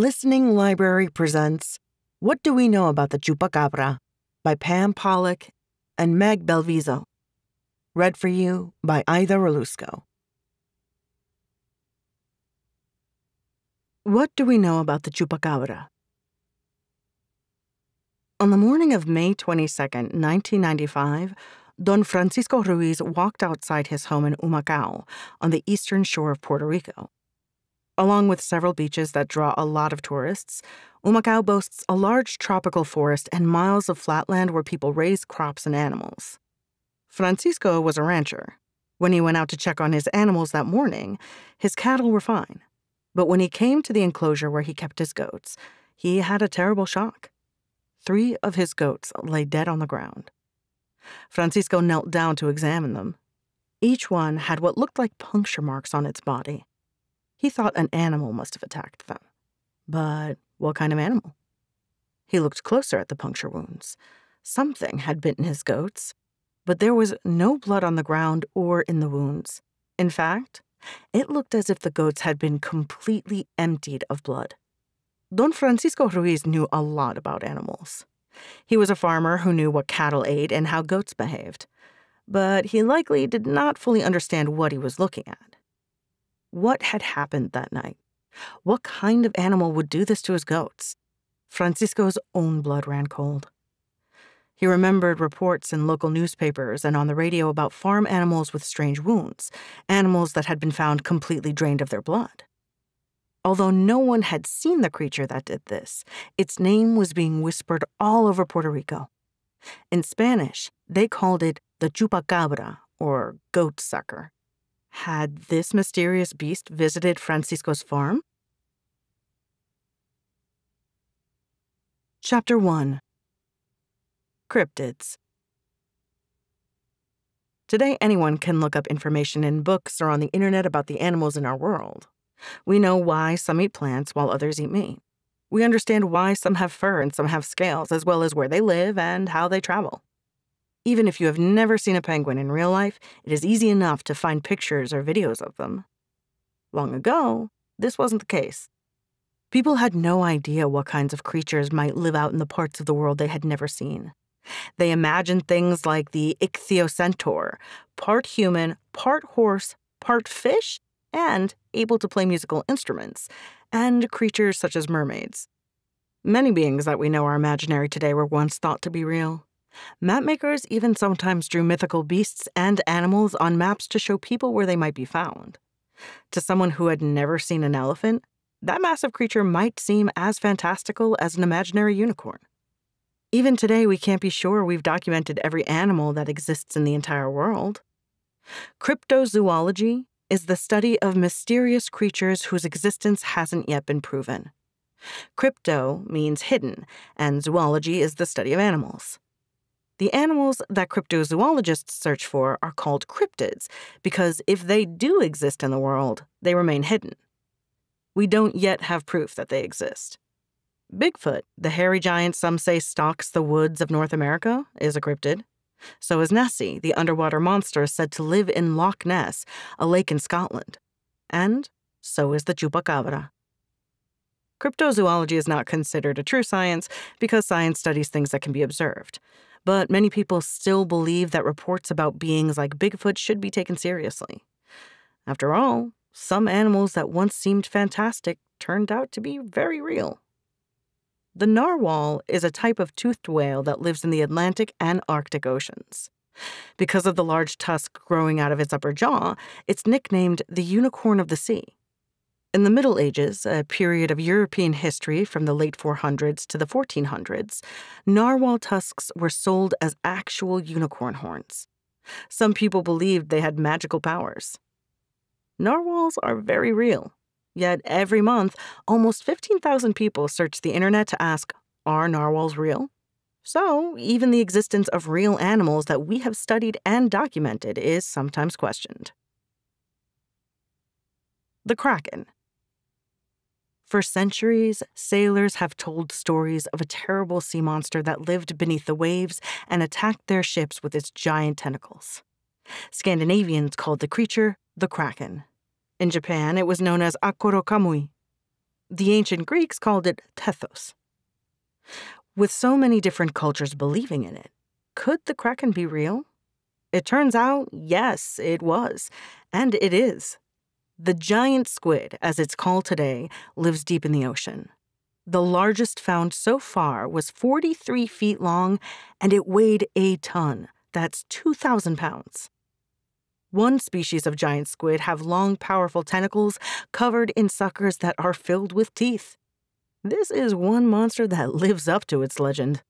Listening Library presents What Do We Know About the Chupacabra by Pam Pollack and Meg Belviso. Read for you by Aida Reluzco. What do we know about the Chupacabra? On the morning of May 22, 1995, Don Francisco Ruiz walked outside his home in Humacao on the eastern shore of Puerto Rico. Along with several beaches that draw a lot of tourists, Humacao boasts a large tropical forest and miles of flatland where people raise crops and animals. Francisco was a rancher. When he went out to check on his animals that morning, his cattle were fine. But when he came to the enclosure where he kept his goats, he had a terrible shock. Three of his goats lay dead on the ground. Francisco knelt down to examine them. Each one had what looked like puncture marks on its body. He thought an animal must have attacked them. But what kind of animal? He looked closer at the puncture wounds. Something had bitten his goats, but there was no blood on the ground or in the wounds. In fact, it looked as if the goats had been completely emptied of blood. Don Francisco Ruiz knew a lot about animals. He was a farmer who knew what cattle ate and how goats behaved, but he likely did not fully understand what he was looking at. What had happened that night? What kind of animal would do this to his goats? Francisco's own blood ran cold. He remembered reports in local newspapers and on the radio about farm animals with strange wounds, animals that had been found completely drained of their blood. Although no one had seen the creature that did this, its name was being whispered all over Puerto Rico. In Spanish, they called it the chupacabra, or goat sucker. Had this mysterious beast visited Francisco's farm? Chapter 1 Cryptids Today, anyone can look up information in books or on the internet about the animals in our world. We know why some eat plants while others eat meat. We understand why some have fur and some have scales, as well as where they live and how they travel. Even if you have never seen a penguin in real life, it is easy enough to find pictures or videos of them. Long ago, this wasn't the case. People had no idea what kinds of creatures might live out in the parts of the world they had never seen. They imagined things like the ichthyocentaur, part human, part horse, part fish, and able to play musical instruments, and creatures such as mermaids. Many beings that we know are imaginary today were once thought to be real. Mapmakers even sometimes drew mythical beasts and animals on maps to show people where they might be found. To someone who had never seen an elephant, that massive creature might seem as fantastical as an imaginary unicorn. Even today, we can't be sure we've documented every animal that exists in the entire world. Cryptozoology is the study of mysterious creatures whose existence hasn't yet been proven. Crypto means hidden, and zoology is the study of animals. The animals that cryptozoologists search for are called cryptids because if they do exist in the world, they remain hidden. We don't yet have proof that they exist. Bigfoot, the hairy giant some say stalks the woods of North America, is a cryptid. So is Nessie, the underwater monster said to live in Loch Ness, a lake in Scotland. And so is the chupacabra. Cryptozoology is not considered a true science because science studies things that can be observed but many people still believe that reports about beings like Bigfoot should be taken seriously. After all, some animals that once seemed fantastic turned out to be very real. The narwhal is a type of toothed whale that lives in the Atlantic and Arctic Oceans. Because of the large tusk growing out of its upper jaw, it's nicknamed the unicorn of the sea. In the Middle Ages, a period of European history from the late 400s to the 1400s, narwhal tusks were sold as actual unicorn horns. Some people believed they had magical powers. Narwhals are very real, yet every month, almost 15,000 people search the internet to ask, Are narwhals real? So, even the existence of real animals that we have studied and documented is sometimes questioned. The Kraken for centuries, sailors have told stories of a terrible sea monster that lived beneath the waves and attacked their ships with its giant tentacles. Scandinavians called the creature the kraken. In Japan, it was known as Akuro Kamui. The ancient Greeks called it tethos. With so many different cultures believing in it, could the Kraken be real? It turns out, yes, it was, and it is. The giant squid, as it's called today, lives deep in the ocean. The largest found so far was 43 feet long and it weighed a ton. That's 2,000 pounds. One species of giant squid have long, powerful tentacles covered in suckers that are filled with teeth. This is one monster that lives up to its legend.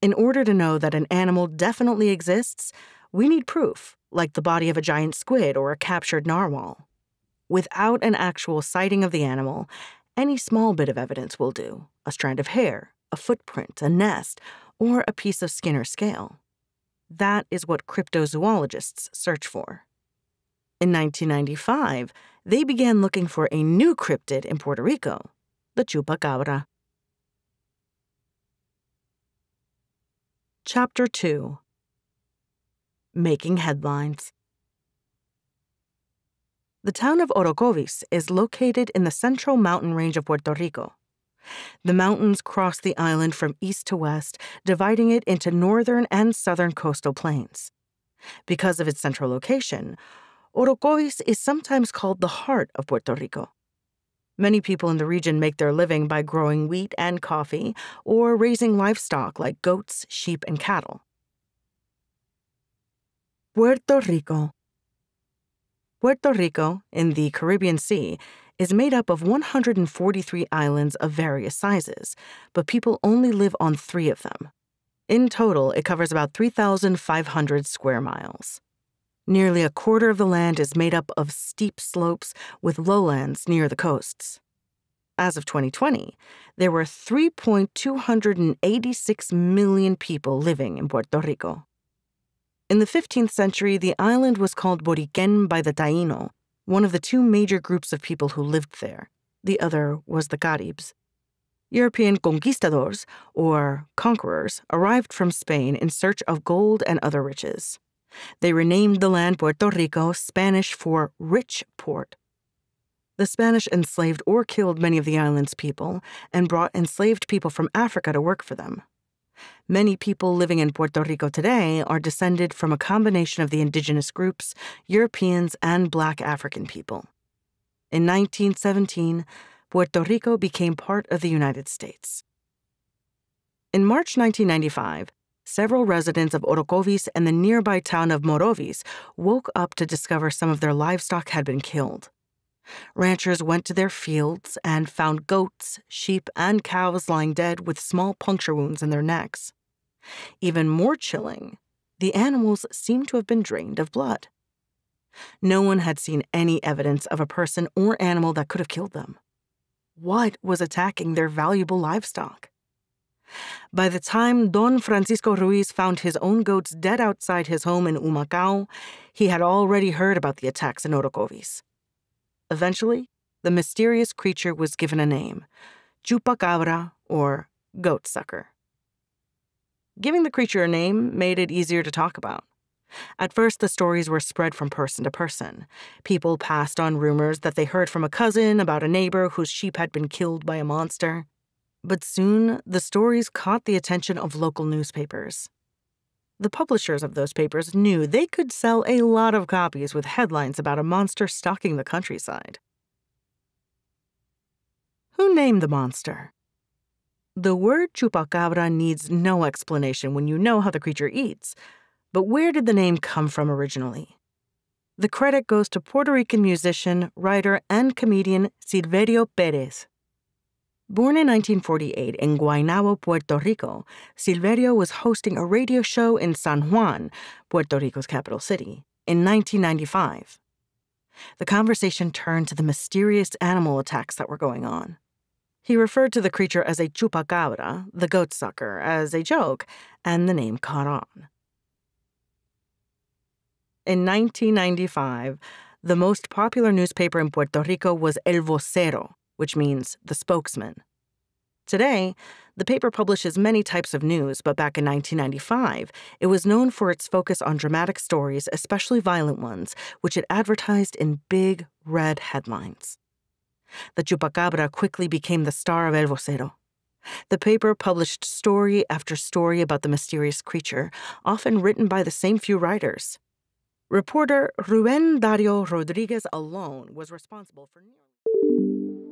In order to know that an animal definitely exists, we need proof, like the body of a giant squid or a captured narwhal. Without an actual sighting of the animal, any small bit of evidence will do a strand of hair, a footprint, a nest, or a piece of skin or scale. That is what cryptozoologists search for. In 1995, they began looking for a new cryptid in Puerto Rico, the chupacabra. Chapter 2 Making Headlines The town of Orocovis is located in the central mountain range of Puerto Rico. The mountains cross the island from east to west, dividing it into northern and southern coastal plains. Because of its central location, Orocovis is sometimes called the heart of Puerto Rico. Many people in the region make their living by growing wheat and coffee or raising livestock like goats, sheep, and cattle. Puerto Rico. Puerto Rico, in the Caribbean Sea, is made up of 143 islands of various sizes, but people only live on three of them. In total, it covers about 3,500 square miles. Nearly a quarter of the land is made up of steep slopes with lowlands near the coasts. As of 2020, there were 3.286 million people living in Puerto Rico. In the 15th century, the island was called Boriquen by the Taino, one of the two major groups of people who lived there. The other was the Caribs. European conquistadors, or conquerors, arrived from Spain in search of gold and other riches. They renamed the land Puerto Rico Spanish for Rich Port. The Spanish enslaved or killed many of the island's people and brought enslaved people from Africa to work for them. Many people living in Puerto Rico today are descended from a combination of the indigenous groups, Europeans, and black African people. In 1917, Puerto Rico became part of the United States. In March 1995, several residents of Orocovis and the nearby town of Morovis woke up to discover some of their livestock had been killed. Ranchers went to their fields and found goats, sheep, and cows lying dead with small puncture wounds in their necks. Even more chilling, the animals seemed to have been drained of blood. No one had seen any evidence of a person or animal that could have killed them. What was attacking their valuable livestock? By the time Don Francisco Ruiz found his own goats dead outside his home in Humacao, he had already heard about the attacks in Orocovis. Eventually, the mysterious creature was given a name Chupacabra, or goat sucker. Giving the creature a name made it easier to talk about. At first, the stories were spread from person to person. People passed on rumors that they heard from a cousin about a neighbor whose sheep had been killed by a monster. But soon, the stories caught the attention of local newspapers. The publishers of those papers knew they could sell a lot of copies with headlines about a monster stalking the countryside. Who named the monster? The word chupacabra needs no explanation when you know how the creature eats, but where did the name come from originally? The credit goes to Puerto Rican musician, writer, and comedian Silverio Perez. Born in 1948 in Guaynabo, Puerto Rico, Silverio was hosting a radio show in San Juan, Puerto Rico's capital city, in 1995. The conversation turned to the mysterious animal attacks that were going on. He referred to the creature as a chupacabra, the goat sucker, as a joke, and the name caught on. In 1995, the most popular newspaper in Puerto Rico was El Vocero, which means the spokesman. Today, the paper publishes many types of news, but back in 1995, it was known for its focus on dramatic stories, especially violent ones, which it advertised in big red headlines. The chupacabra quickly became the star of El Vocero. The paper published story after story about the mysterious creature, often written by the same few writers. Reporter Ruben Dario Rodriguez alone was responsible for.